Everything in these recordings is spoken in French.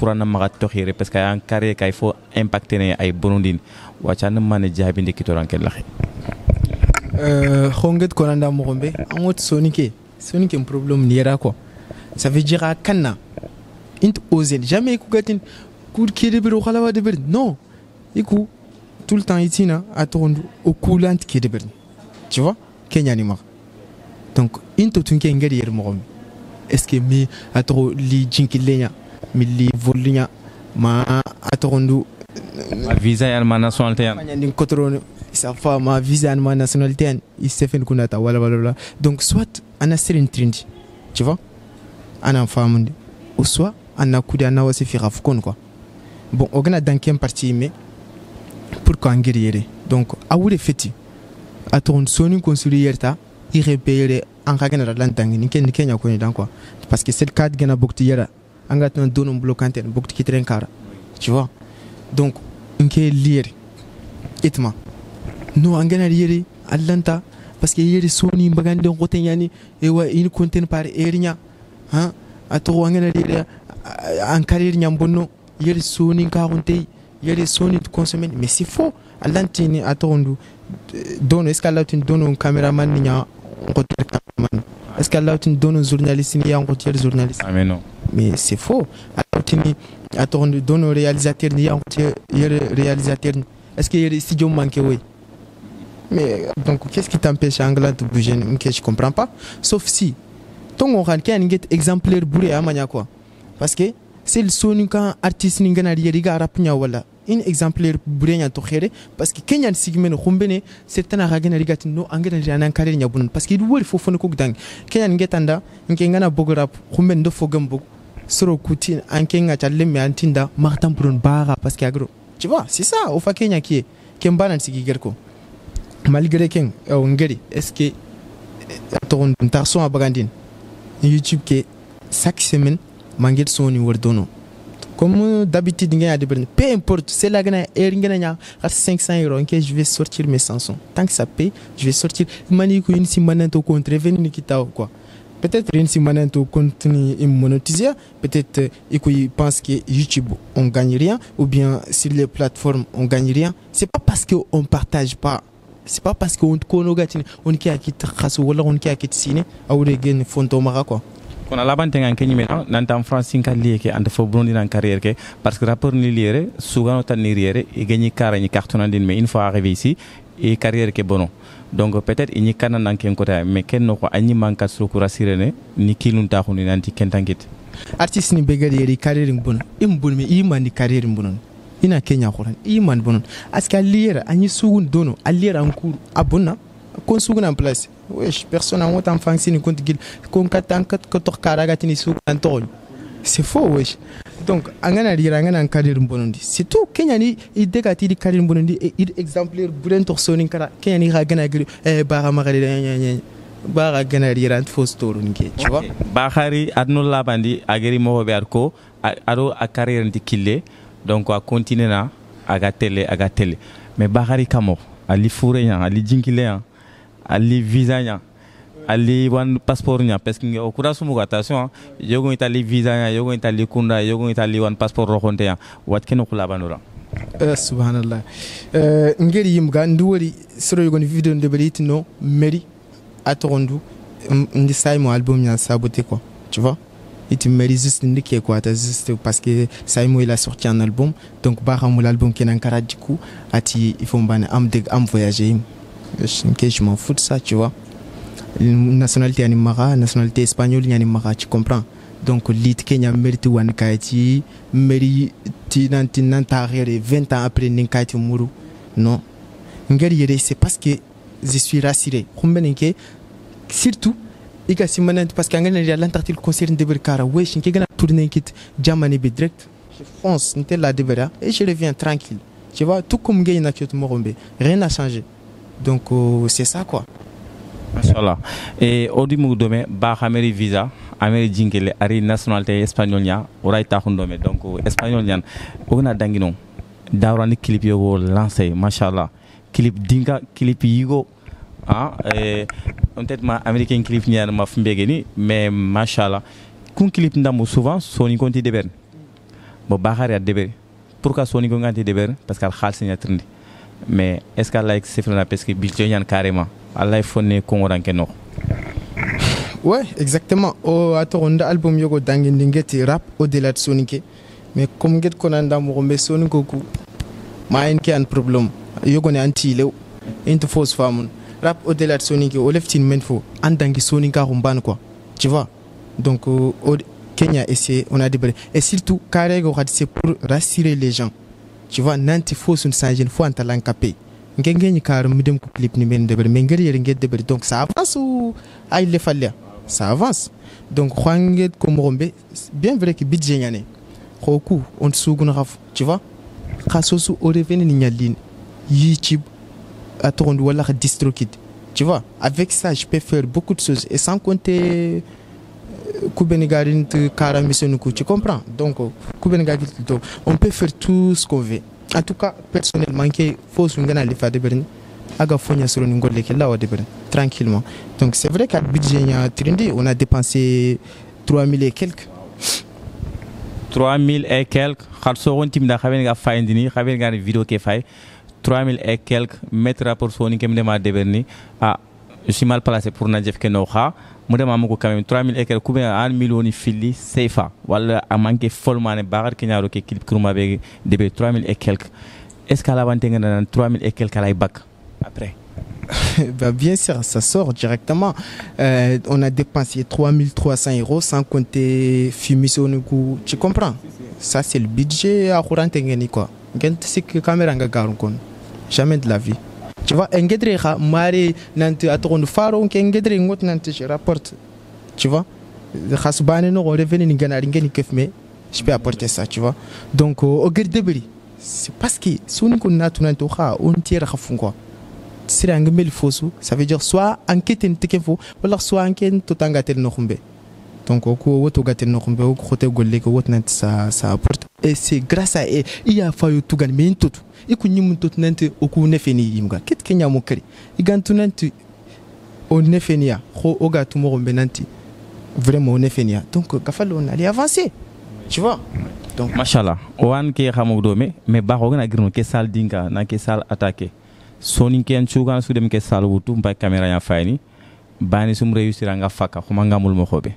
pour an maga toxire parce que an impacté ne ay bonondin wacha na laxe angot sonike. Sonike problème ça veut dire kanna int jamais ku gatin ku kede biro khala wa de bir non iku tout le temps atondu au coulant kede bir tu vois kenya ni ma donc into tunke ngari yer mo gombe est ce que mi atoro li jinkilenya milli vollinya ma atorondu. Ma visa yan ma nationalité yan. Manyandi kotorone sa fa ma visa yan ma nationalité yan isefen kunata wala wala wala. Donc soit ana sirin trindi tu vois? Ana famundi. Ou soit ana kudi ana wasi fi rafkon quoi. Bon ogana dans quelle partie mais pour ko angiri yere. Donc awure feti atoron soni konsuli yerta irepere an ka gana lan tangi ni ken kenya ko ni dan quoi. Parce que c'est cadre gana bokti yera anga tan dono bloquante bokti kitren kara tu vois donc nke lire itma. No angana lire allanta parce que yeri soni mbagande ngoten yani e wa in content par erinya ha? Ato angana lire an karir nyam bonno yeri soni ka honte yeri soni consommer mais c'est faux. Allantini ato ndu dono est ce que dono cameraman nya ngoten cameraman? Est ce que allantini dono journaliste ni ya ngoten journaliste? Ah mais non mais c'est faux atini atondo dono réalisateur réalisateur est-ce que yere studio manque oui mais donc qu'est-ce qui t'empêche angla de bouger je comprends pas sauf si ton on kan kan get exemplaire bouré amanya quoi parce que c'est le son quand artiste ni ngana yeri ga rap nya wala in exemplaire bouré nya to khere parce que kenyan sigmen khumbene certains ragena rigati no angena riana kare nya bun parce que du wori fofo ko gdang kenyan ngetanda nke ngana bogo rap khumben do fogam bogo soro kuti anke nga challe me antinda martan burun bara que agro. Tu vois c'est ça au fa kenya qui est ken bana sigi gerko. Malgré ken o ngeri est-ce que tarson abagandin youtube ke chaque semaine mangel soni wordono comme d'habitude ngena de berne peu importe c'est la gana er ngena nya 500 euros que je vais sortir mes chansons. Tant que ça paye je vais sortir. Mani ko une venir kitao quoi peut-être une semaine to continue à monétiser peut-être ils pensent que YouTube on gagne rien ou bien sur les plateformes on gagne rien. C'est pas parce que on partage pas c'est pas parce que on kono gatine on ki akit khasu wala on ki akit sine awre gen fonto maka quoi. Kono labante ngan kenyi me nan tam france sinka liye ke ande fo brondi nan carrière ke parce que rapport ni liere sougano tan ni liere e gagni kara ni carton din mais une fois arrivé ici et carrière ke bono. Donc peut-être ini kana nan ken kota mais ken no ko anyi manka so ko rasirene ni kilun ta khuni nanti ken tankit artiste ni begari yeri carrière bono im bono me iman ni carrière bono ina kenya khoran iman bono aska liera anyi sugun dono aliera anku abuna kon sugun en place. Wesh personne en autant fancy ni compte gil. Kon katan kat ko to karaga tini sugun antol c'est faux wesh donc angana lira angana carrière bonondi c'est tout kenya ni idega ti di carrière bonondi e id exemplaire buren to sonin kara kenya ni ga gana gri e bara magari nya nya bara gana lira ant fo store ni tu vois. Bahari adno labandi ageri mo be arko aro a carrière ndi kille. Donc a continuer na aga télé aga télé. Mais bahari kamo ali fouré nya ali jinkile nya ali visa nya ali wan passeport nya. Parce que o kura sumu attention yogo itali visa nya yogo itali kunda yogo itali wan passeport rohonte nya. Wat keno kula banura? Uh, subhanallah. Uh, ngeri yimga nduwari soro yogo ni video de beliti no meri atorondu ndi sai mo album nya saboté quoi tu vois? It meri juste ndi ke quoi ta juste parce que il a sorti un album donc ba ramul album kenan kara diku ati il faut mbane am am voyager. Je m'en fous de ça tu vois nationalité yani maga nationalité espagnole yani maga tu comprends. Donc lit kenya mérite wan kaiti mérite nanti nanta rere 20 ans après nin kaiti muru. Non. Ngari yere c'est parce que je suis rassuré. Kumbene ke surtout iga simanant parce que ngana ya lantartil concert de berkara wesh nke gana tourner kit jamani be direct. Je fonce, la débera et je reviens tranquille. Tu vois, tout comme Gay Nakyoto Morombe, rien n'a changé. Donc euh, c'est ça quoi. Machallah. Et au début de ba xameri visa ameri jinkele ari nationalité espagnol nya oray ta khundome donc espagnol nyan ogna dangino dawrani clip yo lancé machallah clip dinka clip yigo ah et peut-être ma américain clip nyan ma fumbege ni mais machallah kun clip ndamu souvent soni konti deber bo baxari ad deber pourquoi soni ko nganti deber parce que nya trindi. Mais est ce que like c'est parce que bi nyan carrément Allah fonne kongoranke no Ouais, exactement. O atoronda album yogo dangin dingeti rap au-delà de Sonic. Mais comme get konanda mo be Sonic ko ma en ki an problem. Yogo ne anti lew. Into force famun. Rap au-delà de Sonic o leftin men fo andangi Sonic ka rumban. Tu vois? Donc au Kenya essayé, on a débarré. Et surtout, carré c'est pour rassurer les gens. Tu vois, nanti faut une sanjin faut un talent donc ça avance ou ay le ça avance. Donc bien vrai que budget nyane khoku on suguna khaf tu vois? Tu vois? Avec ça je peux faire beaucoup de choses. Et sans compter kubeni garin kara tu comprends? Donc on peut faire tout ce qu'on veut en tout cas personnellement ke fo sungana le fa de berin aga fonya sur ni ngolle ke lawa de berin tranquillement. Donc c'est vrai qu'à budget nya trindi on a dépensé 3000 et quelques. 3000 et quelques. Khar so won timda khaben ga fayndini khaben ga vidéo ke fay 3000 et quelques mettre rapport so ni kem de ma de berni ah je suis mal placé pour na jef ke no kha mu dem amugo quand même 3000 et quelques combien an millioni filli CFA wala a manqué folmane bagar ke ñaaro ke clip kuruma be debe 3000 et quelques est ce qu'à l'avant ngana 3000 et quelques bac? Après bah bien sûr, ça sort directement. Euh, on a dépensé 3300 euros sans compter fumition. Tu comprends? Ça, c'est le budget à Khourantengeni, quoi. Jamais de la vie. Tu vois, engedre kha mari nanti atoron faro ke engedre ngot nanti je rapporte. Tu vois Khas bane no revenu ni gana ngeni kef mais je peux apporter ça, tu vois. Donc au gerdebri c'est parce que soni ko natu nanti kha on tire khafun quoi. Sira ngemel fosu, ça veut dire soit enquête ntike fo wala soit enquête. Donc khumbe au côté golle ko wot nanti ça ça apporte. Et c'est grâce à fayo il y a fayu tugan mais tout iku ñimu tot nanti oku nefeni yimga ket kenya mo kari igantu nanti o nefenia ho oga tumo be nanti vraiment o nefenia donc gafalo on allait avancer. Tu vois? Donc machallah wan ke xamu do me mais ba ko na girno ke sal dinga na ke sal attaquer soni ken chugan su dem ke sal wutu mbay camera ya fayni bani sum réussir nga faka xuma ngamul mo xobe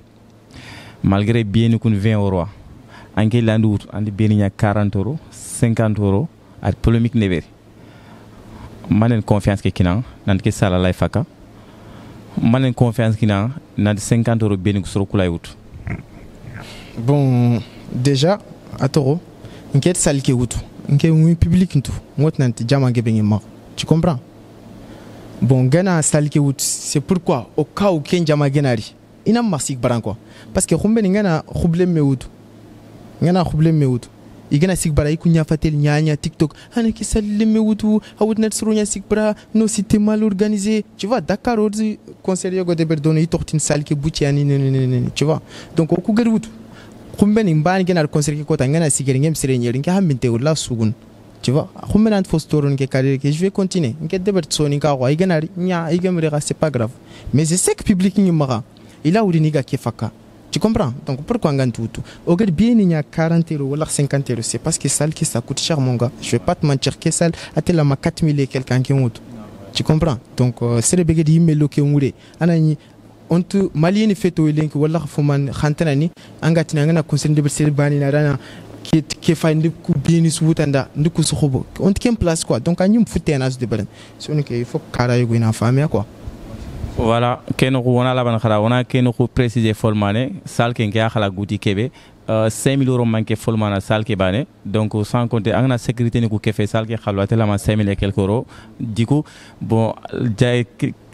malgré bien kun 20 euros anke landu wutu andi nya 40 euro 50 euro at polémique neveri manen confiance ke kinan nanti ke sala lay faka. Manen confiance kinan nanti 50 euro beni soro kulay wutu. Bon déjà atoro nket sali ke wutu nke wi public ntu ngot nanti jama gebe ma tu comprends? Bon gana sali ke wutu c'est pourquoi au cas où ken jama genari ina masik baran quoi parce que khumbe ngana khublem me wut ngana khublem me wut igana sigbara iku nyafatel nyanya tiktok. Ana ki salime wutu awut net suru nya sigbara no c'était mal organisé tu vois dakar ordi concert yogo de berdono i tortin sal ke buti ani ne tu vois. Donc ku gar wutu khumbe ni mbani gena concert ke kota ngana sigere ngem sere nyeri nge hambinte wala sugun tu vois khumbe nan fo store nke carrière que je vais continuer. Nke de bert soni ka ko igana nya igemre c'est pas grave. Mais sais que public ni mara. Il a uri ga ke faka Tu comprends? Donc pourquoi on gagne tout Au bien il y a 40 euros ou 50 euros, c'est parce que ça coûte cher mon gars. Je vais pas te mentir que ça a tel à 4000 et quelqu'un qui. Tu comprends? Donc c'est le bégué d'email qui est Anani on te malien fait au link wala fuman khantanani angati ngana concerne de ser bani qui qui fa ndi ku bien wutanda ndi ku su khobo on te place quoi. Donc anyum futte na de balen c'est que il faut yugo ina famille wala ken oxu wona laban xara wona ken oxu précisé folmane sal ke nke a xala guti keɓe uh, 5000 euro manque folmana sal ke bane donc sans compter angana sécurité ni ku kefe sal ke xalwatelama 5000 et quelques euros. Du coup bon jaye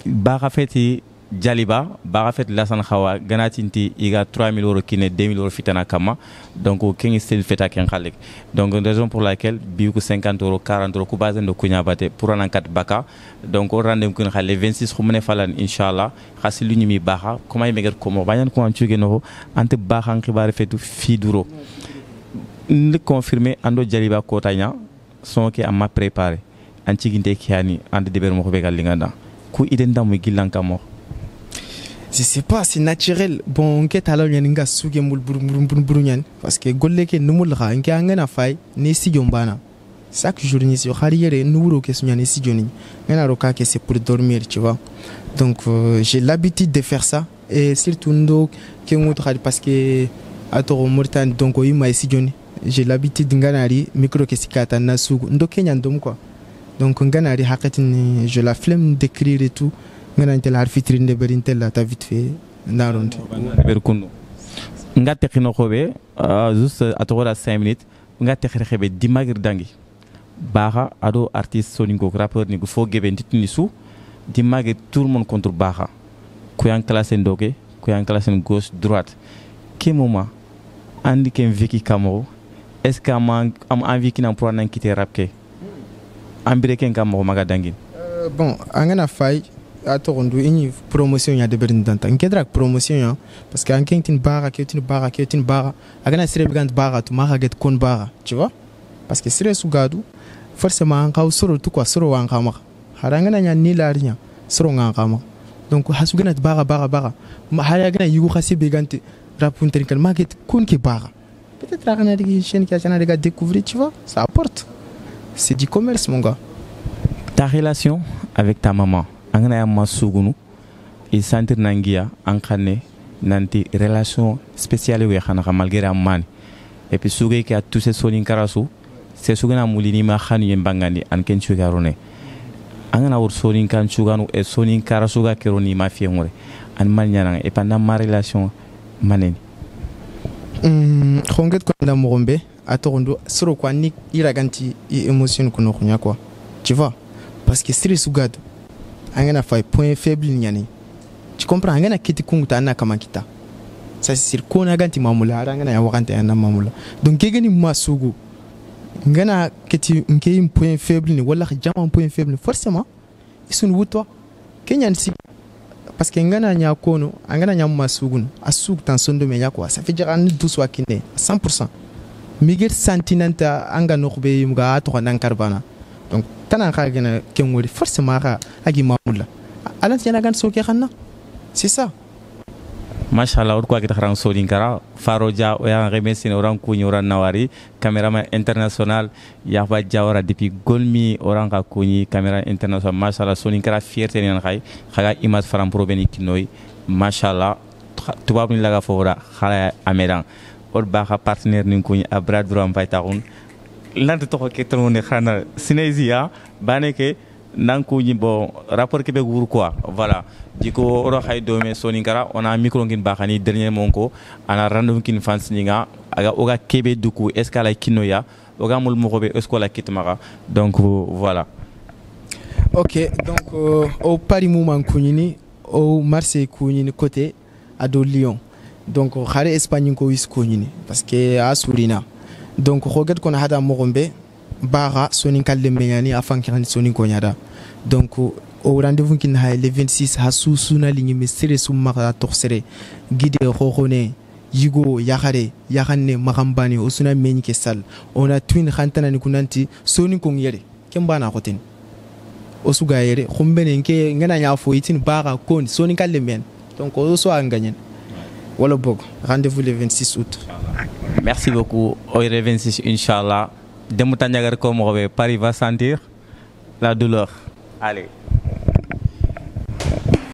baxa feti jaliba baga fet lasan xawa ganatinti iga 3000 euros kine 2000 euro fitana kama. Donc kengi sel feta ken khalik. Donc raison pour laquelle biuku 50 euro 40 euro ku bazen do kunya bate pour an kat baka. Donc o rendez kun khale 26 khumne falan inshallah. Khasi lu nyimi baha. Kuma yemeger ko mo banyan ko an chuge no ante baha an khibare fetu fi duro. Ne confirmer ando jaliba ko tanya son ke amma préparer an ciginte kiani ande deber mo ko be galinganda ku idenda mo gilan kamo je sais pas c'est naturel bon nke tala nyani nga suge mul bur bur bur bur nyani parce que golle ke numul kha nke angana fay ni studio mbana chaque jour ni sur khariere nuuro ke sunya ni studio ni ngana roka ke c'est pour dormir tu vois donc euh, j'ai l'habitude de faire ça et surtout ndo ke ngutu khali parce que atoro Mauritanie donc o ima studio ni j'ai l'habitude ngana ri micro ke sikata na sugu ndo kenya ndom quoi donc ngana ri hakati je la flemme d'écrire et tout ngana intel har fitri nde beri intel ta vite fait nga juste atogora 5 minutes nga dimagir dangi. Baha ado artiste soningo rappeur ni fo su tout le monde contre yang classe classe gauche droite. Ke moment andi ken kamo est ce que am envie kina pour nan quitter rap ke? Ambire ken maga dangin euh, bon angana fay atogondu ini promotion ya deberin danta. Nkedrak promotion ya parce que agana sire bigant tu maga get kon tu vois? Parce que sugadu forcément an kaw soro tu quoi soro wan kama nya ni larinya soro ngan kama donc hasugana baga baga baga ma haya gana yugo khasi bigante rapun tin kan maget kon ke baga peut-être agana digi chaîne a découvrir tu c'est du commerce mon gars. Ta relation avec ta maman angana ya masugunu i santiri nan giya an xanne nanti relation spéciale we xana xa malgré a mani. Et puis suge ke a tuse sonin karasu se sugana mulini ma xanu ye bangandi an ken cugarone angana wor sonin kan cuganu e sonin karasu ga keroni ma fiengore an mal ñananga et pendant ma relation maneni. Mm, xonget ko nda moxombe a toxondu quoi ni i raganti i émotion kuno xuña quoi tu vois? Parce que stress sugadu angana fai point faible nyani tu comprends? Angena kiti kunguta anna kama kita. Ça c'est sûr kona ganti mamula angena ya wakante anna mamula donc kegani masugu. Ngana kiti nke point faible ni wala jama point faible forcément isun wutwa kenyan si. Parce que ngana nya kono angana nya masugu asug tan sondo me yakwa ça fait dire an douce wakine 100% migir santinanta anga nokbe yumga to nan karbana donc tana ka gina ken wuri forcément ka agi mamulla alan yana gan soke c'est ça. Machallah wot kuwa kita xaran sodin kara faro dia o yan xeme sine oran kuñi oran nawari. Caméraman international yafa diawara depuis golmi oran xa kuñi caméra international machallah sodin kara fierté nen xay xaga image faran probeni kinoy machallah tubabu ni laga fo ora xala amedan. Wot baxa partenaire nin kuñi a bras droit mbay taxun lante toxo ke tonone xana sinésia bane ke nan kuñi bon rapport ke be gur quoi voilà. Diko oro xay dome soni kara ona micro ngin baxani dernier mon ko ana rendez-vous kin fans ninga aga oga kebe duku est ce kinoya oga mul mo be est ce que donc voilà. Ok donc euh, au paris mouvement kuñini au marseille kuñini côté ado lyon. Donc xare espagne ko wis kuñini parce que a surina donc xoget kono hada moxombe baxa sonin kalle meñani a fankirani sonin koñada donc o rendez-vous kin hay le 26 ha susuna liŋi me sere summaxa tox sere gide xoxone yigo yaxare yaxanne maxanbane o suna meñi ke sal ona twin xantanani kunanti sonin kong yere ken bana xoten o suga yere xumbene nke ngena ña fo itin baxa kon sonin kalle men donc o so a ngañen wala bog rendez-vous le 26 août merci beaucoup oyre 26 inchallah. Demu tanjagar ko mo be paris va sentir la douleur. Allez